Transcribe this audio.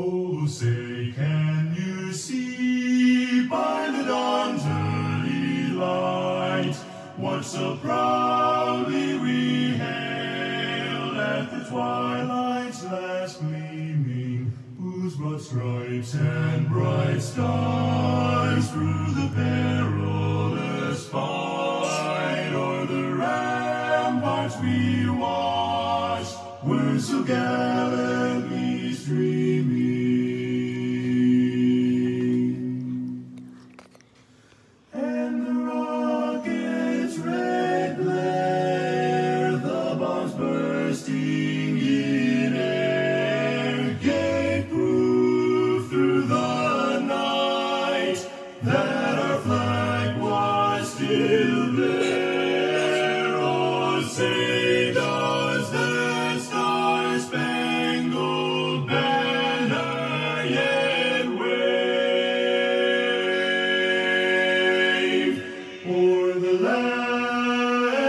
Oh, say, can you see by the dawn's early light what so proudly we hailed at the twilight's last gleaming, whose broad stripes and bright stars through the perilous fight o'er the ramparts we watched were so gallantly Say does the star-spangled banner yet wave. O'er the land